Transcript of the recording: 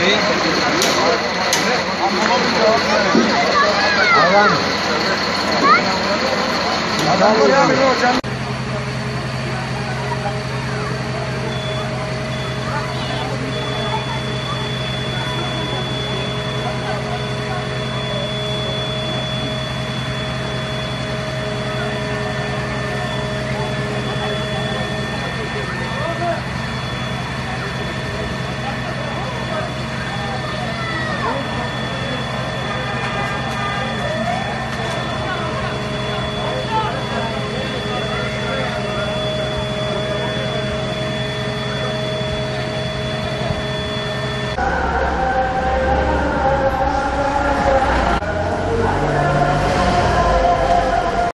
Adam. Adam.